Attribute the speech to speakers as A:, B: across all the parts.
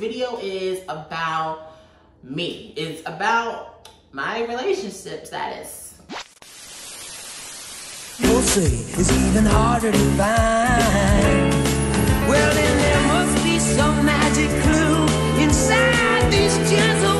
A: Video is about me. It's about my relationship status.
B: You'll see it's even harder to find. Well, then there must be some magic clue inside these gentle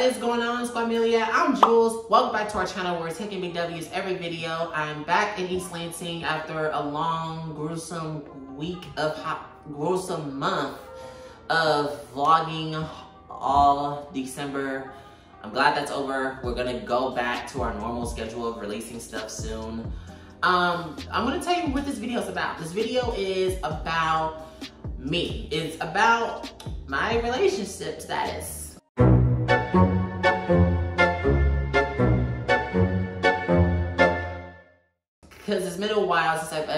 A: What is going on, Squamilia? I'm Jules. Welcome back to our channel where we're taking big W's every video. I'm back in East Lansing after a long, gruesome week of hot, gruesome month of vlogging all December. I'm glad that's over. We're gonna go back to our normal schedule of releasing stuff soon. Um, I'm gonna tell you what this video is about. This video is about me. It's about my relationship status.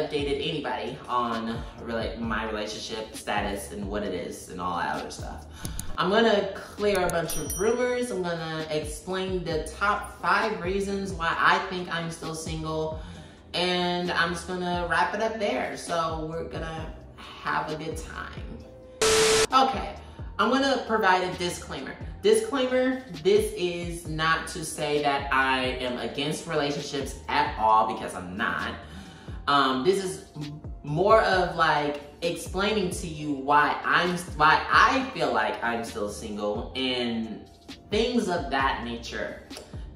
A: Updated anybody on my relationship status and what it is and all that other stuff. I'm gonna clear a bunch of rumors. I'm gonna explain the top five reasons why I think I'm still single, and I'm just gonna wrap it up there. So we're gonna have a good time. Okay, I'm gonna provide a disclaimer. Disclaimer, this is not to say that I am against relationships at all because I'm not. Um, this is more of like explaining to you why I'm why I feel like I'm still single and things of that nature.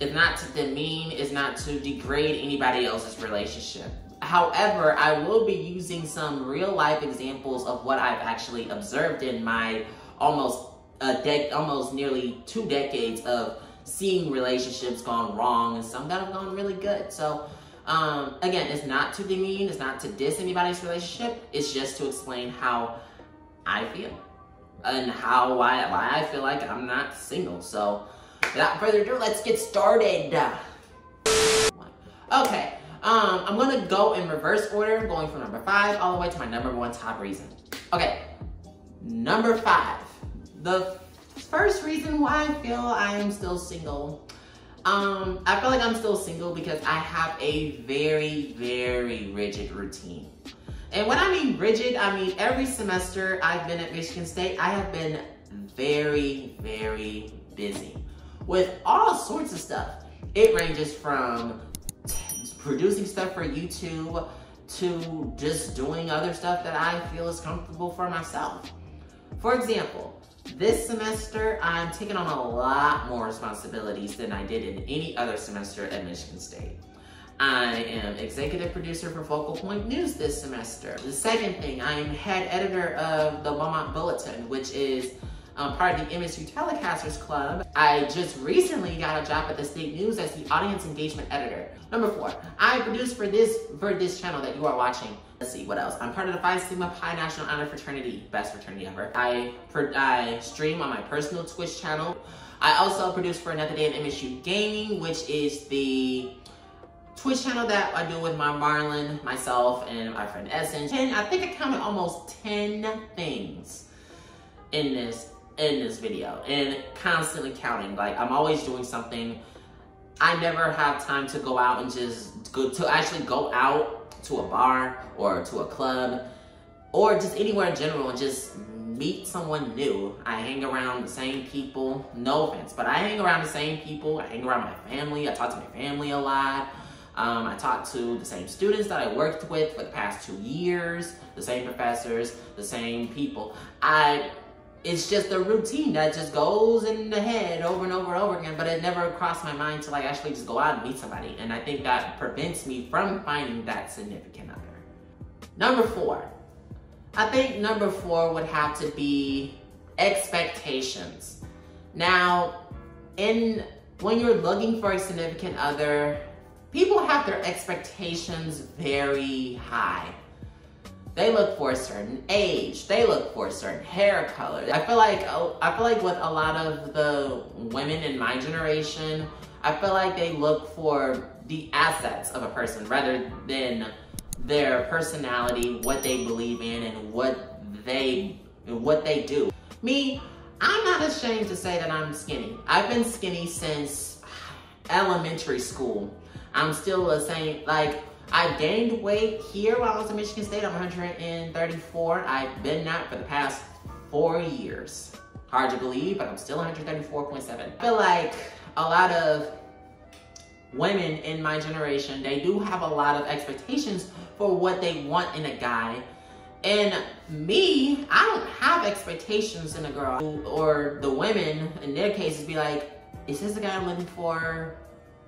A: It's not to demean, it's not to degrade anybody else's relationship. However, I will be using some real life examples of what I've actually observed in my almost a dec almost nearly two decades of seeing relationships gone wrong and some that have gone really good. So um, again, it's not to demean, it's not to diss anybody's relationship. It's just to explain how I feel and how why why I feel like I'm not single. So without further ado, let's get started. Okay, um, I'm gonna go in reverse order, going from number five all the way to my number one top reason. Okay, number five. The first reason why I feel I am still single. Um, I feel like I'm still single because I have a very, very rigid routine. And when I mean rigid, I mean every semester I've been at Michigan State, I have been very, very busy with all sorts of stuff. It ranges from producing stuff for YouTube to just doing other stuff that I feel is comfortable for myself. For example, this semester, I'm taking on a lot more responsibilities than I did in any other semester at Michigan State. I am executive producer for Focal Point News this semester. The second thing, I am head editor of the Beaumont Bulletin, which is um, part of the MSU Telecasters Club. I just recently got a job at the State News as the audience engagement editor. Number four, I produce for this for this channel that you are watching. Let's see, what else? I'm part of the Phi Sigma Pi National Honor Fraternity, best fraternity ever. I, I stream on my personal Twitch channel. I also produce for Another Day in MSU Gaming, which is the Twitch channel that I do with my Marlon, myself, and my friend Essence. And I think I counted almost 10 things in this in this video and constantly counting. Like I'm always doing something. I never have time to go out and just go to actually go out to a bar or to a club or just anywhere in general and just meet someone new. I hang around the same people, no offense, but I hang around the same people. I hang around my family. I talk to my family a lot. Um, I talk to the same students that I worked with for the past two years, the same professors, the same people. I it's just a routine that just goes in the head over and over and over again, but it never crossed my mind to like actually just go out and meet somebody. And I think that prevents me from finding that significant other. Number four. I think number four would have to be expectations. Now, in when you're looking for a significant other, people have their expectations very high. They look for a certain age. They look for a certain hair color. I feel like I feel like with a lot of the women in my generation, I feel like they look for the assets of a person rather than their personality, what they believe in, and what they what they do. Me, I'm not ashamed to say that I'm skinny. I've been skinny since elementary school. I'm still the same, like, I gained weight here while I was in Michigan State. I'm 134. I've been that for the past four years. Hard to believe, but I'm still 134.7. I feel like a lot of women in my generation, they do have a lot of expectations for what they want in a guy. And me, I don't have expectations in a girl. Or the women, in their cases, be like, is this the guy I'm looking for?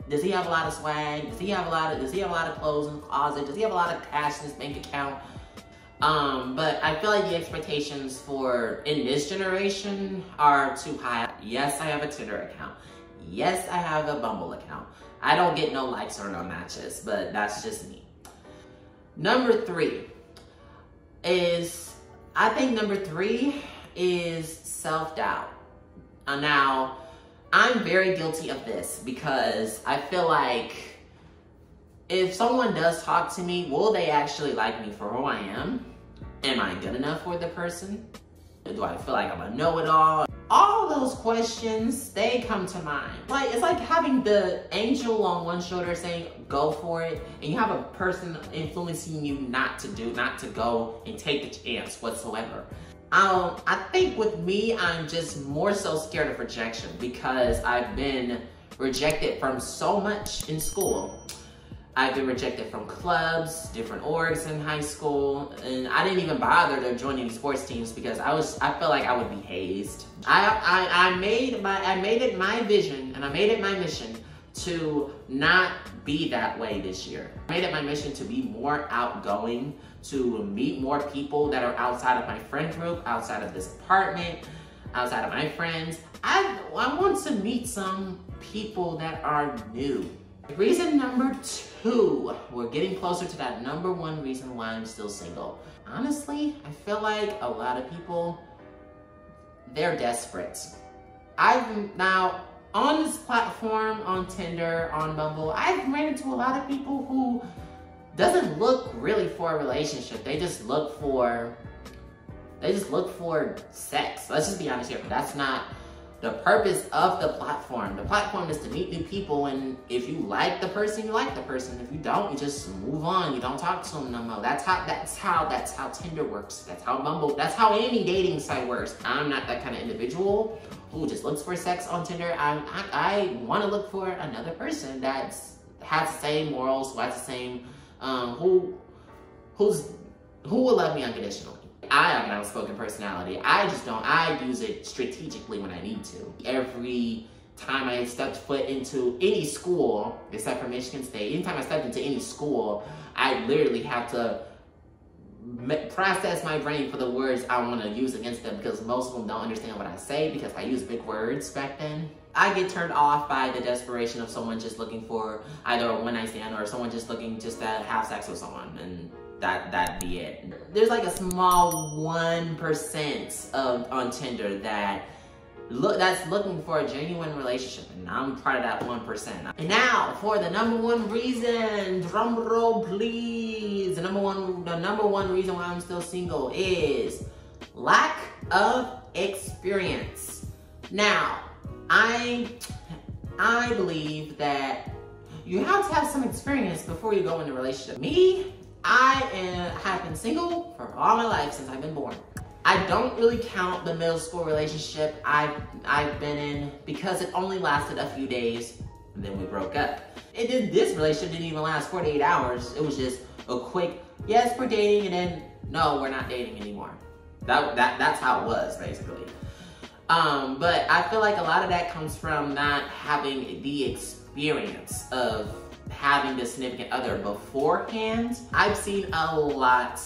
A: Does he have a lot of swag? Does he have a lot of does he have a lot of clothes in the closet? Does he have a lot of cash in his bank account? Um, but I feel like the expectations for in this generation are too high. Yes, I have a Tinder account. Yes, I have a Bumble account. I don't get no likes or no matches, but that's just me. Number three is I think number three is self-doubt. Uh, now, I'm very guilty of this because I feel like if someone does talk to me, will they actually like me for who I am? Am I good enough for the person? Do I feel like I'm a know-it-all? All those questions, they come to mind. Like It's like having the angel on one shoulder saying, go for it, and you have a person influencing you not to do, not to go and take the chance whatsoever. Um, I think with me, I'm just more so scared of rejection because I've been rejected from so much in school. I've been rejected from clubs, different orgs in high school, and I didn't even bother to join any sports teams because I was I felt like I would be hazed. I, I I made my I made it my vision and I made it my mission to not be that way this year. I made it my mission to be more outgoing, to meet more people that are outside of my friend group, outside of this apartment, outside of my friends. I, I want to meet some people that are new. Reason number two, we're getting closer to that number one reason why I'm still single. Honestly, I feel like a lot of people, they're desperate. I've now, on this platform, on Tinder, on Bumble, I've ran into a lot of people who doesn't look really for a relationship. They just look for they just look for sex. Let's just be honest here. That's not the purpose of the platform. The platform is to meet new people, and if you like the person, you like the person. If you don't, you just move on. You don't talk to them no more. That's how. That's how. That's how Tinder works. That's how Bumble. That's how any dating site works. I'm not that kind of individual who just looks for sex on Tinder. I I, I want to look for another person that's has the same morals, who has the same um, who who's who will love me unconditionally. I have an outspoken personality. I just don't. I use it strategically when I need to. Every time I stepped foot into any school, except for Michigan State, anytime I stepped into any school, I literally have to process my brain for the words I want to use against them because most of them don't understand what I say because I use big words back then. I get turned off by the desperation of someone just looking for either a one night stand or someone just looking just to have sex with someone and that that be it. There's like a small one percent of on Tinder that look that's looking for a genuine relationship and I'm part of that one percent. And now for the number one reason, drum roll please. The number one the number one reason why I'm still single is lack of experience. Now, I I believe that you have to have some experience before you go into a relationship. Me, I am, have been single for all my life since I've been born. I don't really count the middle school relationship I've, I've been in because it only lasted a few days and then we broke up. And then this relationship didn't even last 48 hours. It was just a quick, yes, we're dating and then no, we're not dating anymore. That, that that's how it was basically. Um, but I feel like a lot of that comes from not having the experience of having the significant other beforehand. I've seen a lot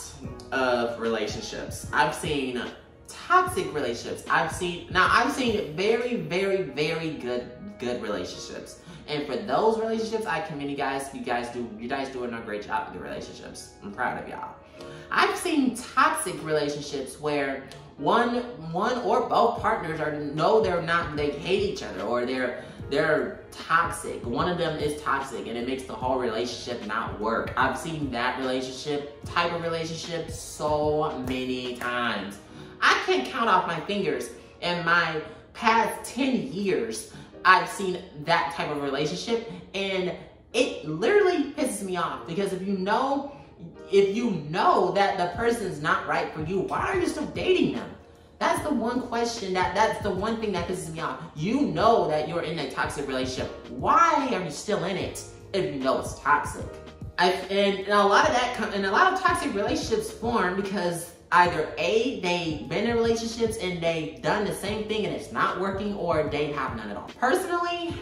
A: of relationships. I've seen toxic relationships. I've seen now I've seen very, very, very good good relationships. And for those relationships, I commend you guys. You guys do you guys doing a great job with the relationships. I'm proud of y'all. I've seen toxic relationships where one one or both partners are no, they're not they hate each other or they're they're toxic. One of them is toxic and it makes the whole relationship not work. I've seen that relationship, type of relationship so many times. I can't count off my fingers in my past 10 years I've seen that type of relationship and it literally pisses me off because if you know if you know that the person's not right for you, why are you still dating them? That's the one question that that's the one thing that pisses me off. You know that you're in a toxic relationship. Why are you still in it if you know it's toxic? I, and, and a lot of that and a lot of toxic relationships form because either A, they've been in relationships and they've done the same thing and it's not working, or they have none at all. Personally,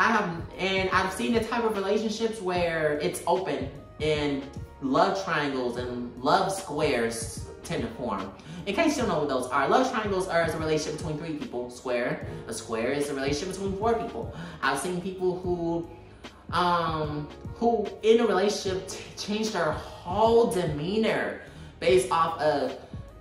A: I have, and I've seen the type of relationships where it's open and love triangles and love squares tend to form. In case you don't know what those are, love triangles are a relationship between three people. Square, a square is a relationship between four people. I've seen people who, um, who in a relationship change their whole demeanor based off of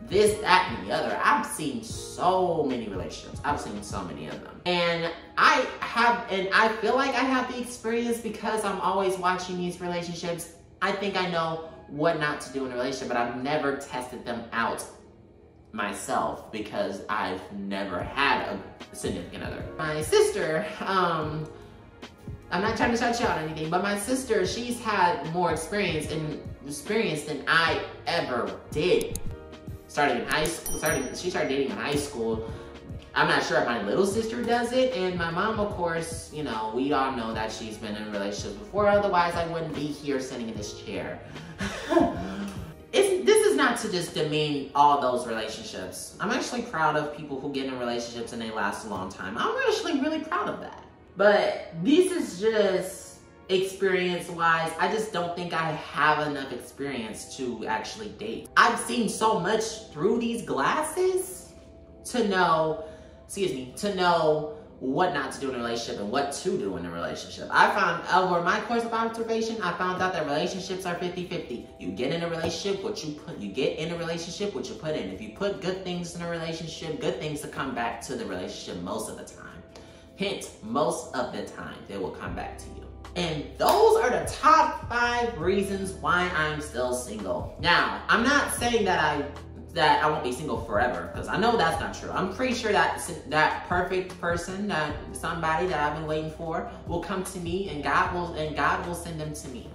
A: this, that, and the other. I've seen so many relationships. I've seen so many of them. And I have, and I feel like I have the experience because I'm always watching these relationships. I think I know what not to do in a relationship, but I've never tested them out myself because I've never had a significant other. My sister, um, I'm not trying to shout you or anything, but my sister, she's had more experience and experience than I ever did. Starting in high school, starting, she started dating in high school. I'm not sure if my little sister does it, and my mom, of course, you know, we all know that she's been in relationships before, otherwise I wouldn't be here sitting in this chair. it's, this is not to just demean all those relationships. I'm actually proud of people who get in relationships and they last a long time. I'm actually really proud of that. But this is just experience wise. I just don't think I have enough experience to actually date. I've seen so much through these glasses to know, excuse me, to know what not to do in a relationship and what to do in a relationship. I found over my course of observation, I found out that relationships are 50-50. You get in a relationship, what you put you get in a relationship, what you put in. If you put good things in a relationship, good things to come back to the relationship most of the time. Hence, most of the time, they will come back to you. And those are the top five reasons why I'm still single. Now, I'm not saying that I that I won't be single forever, because I know that's not true. I'm pretty sure that that perfect person, that somebody that I've been waiting for, will come to me, and God will and God will send them to me.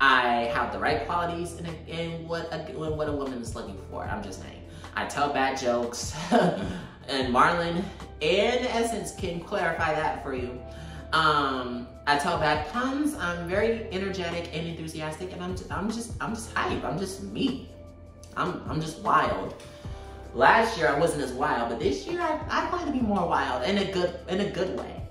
A: I have the right qualities in, a, in what a, in what a woman is looking for. I'm just saying. I tell bad jokes, and Marlon in Essence can clarify that for you. Um, I tell bad puns. I'm very energetic and enthusiastic, and I'm just, I'm just, I'm just hype. I'm just me. I'm, I'm just wild. Last year I wasn't as wild, but this year I, I plan to be more wild in a good, in a good way.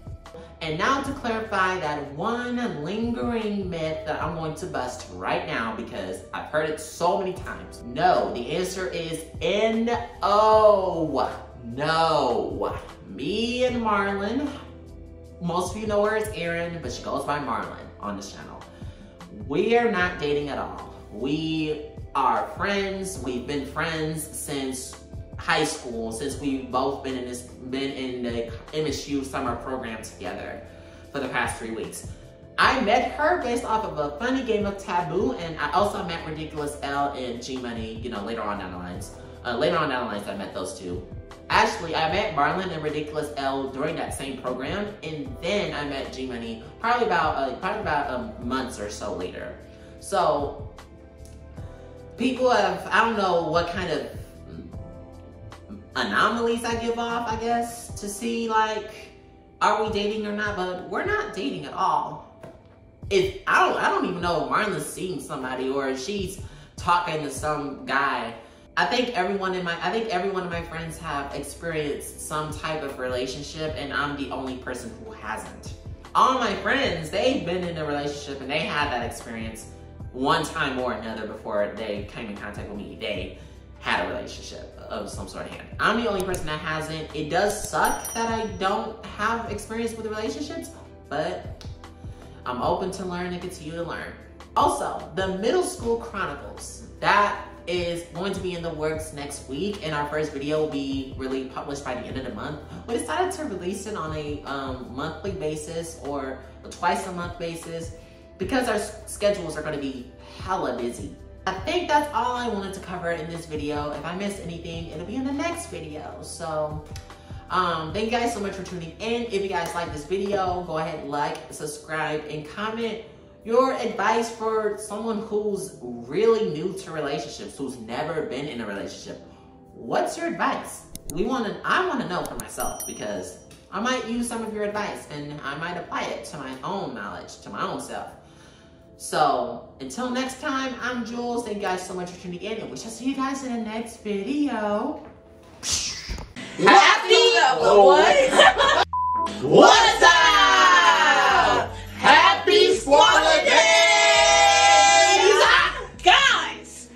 A: And now to clarify that one lingering myth that I'm going to bust right now because I've heard it so many times. No, the answer is N-O. No. Me and Marlon, most of you know her as Erin, but she goes by Marlon on this channel. We are not dating at all. We are friends. We've been friends since high school, since we've both been in this been in the MSU summer program together for the past three weeks. I met her based off of a funny game of Taboo, and I also met Riddiculous L and G Money, you know, later on down the lines. Uh, later on down the lines, I met those two. Actually, I met Marlon and Riddiculous L during that same program, and then I met G Money probably about uh, probably about um, months or so later. So people have I don't know what kind of anomalies I give off, I guess, to see like are we dating or not, but we're not dating at all. If I don't I don't even know if Marlon's seeing somebody or she's talking to some guy I think everyone in my I think every one of my friends have experienced some type of relationship and I'm the only person who hasn't. All my friends, they've been in a relationship and they had that experience one time or another before they came in contact with me. They had a relationship of some sort of hand. I'm the only person that hasn't. It does suck that I don't have experience with relationships, but I'm open to learn and continue to learn. Also, the Middle School Chronicles. That is going to be in the works next week, and our first video will be really published by the end of the month. We decided to release it on a um, monthly basis or a twice a month basis because our schedules are going to be hella busy. I think that's all I wanted to cover in this video. If I missed anything, it'll be in the next video. So, um, thank you guys so much for tuning in. If you guys like this video, go ahead, like, subscribe, and comment your advice for someone who's really new to relationships, who's never been in a relationship. What's your advice? We want to, I want to know for myself because I might use some of your advice and I might apply it to my own knowledge, to my own self. So until next time, I'm Jules. Thank you guys so much for tuning in and we shall see you guys in the next video.
C: Happy what? What's up? Happy holidays! Guys,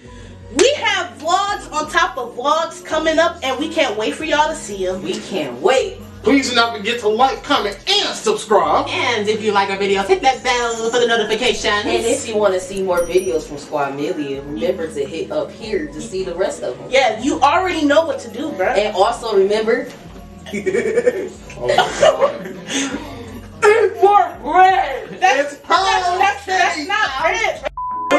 C: we have vlogs on top of vlogs coming up, and we can't wait for y'all to see them.
D: We can't wait.
E: Please do not forget to like, comment, and subscribe.
A: And if you like our videos, hit that bell for the notifications.
D: And if you want to see more videos from Squamilia, remember to hit up here to see the rest of them.
C: Yeah, you already know what to do, bro.
D: And also remember,
E: Oh, God.
C: Eat more bread. That's,
E: It's
C: that's, that's, that's not
E: time.
C: bread.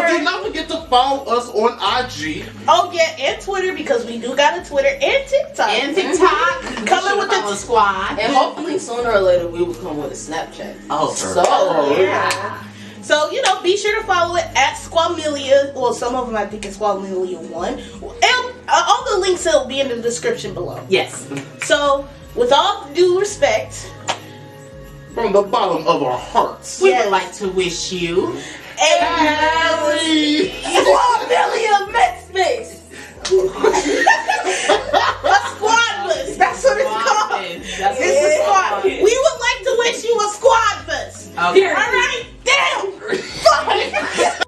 E: But do not forget to follow us on IG.
C: Oh yeah, and Twitter because we do got a Twitter and TikTok.
A: and TikTok.
C: Coming with the-
A: follow squad.
D: and hopefully sooner or later we will come with a Snapchat.
A: Oh,
D: So,
C: Oh, yeah. So, you know, be sure to follow it at Squamilia. Well, some of them I think it's Squamilia1. And uh, all the links will be in the description below.
A: Yes.
C: So, with all due respect,
E: From the bottom of our hearts.
A: We
C: Yes.
A: would like to wish you
C: and
E: Harry.
D: Squad Billy of MySpace.
C: a squadless. That's what it's called.
A: That's it's a squad. We
C: would like to wish you a squadless. Okay. All right? Damn.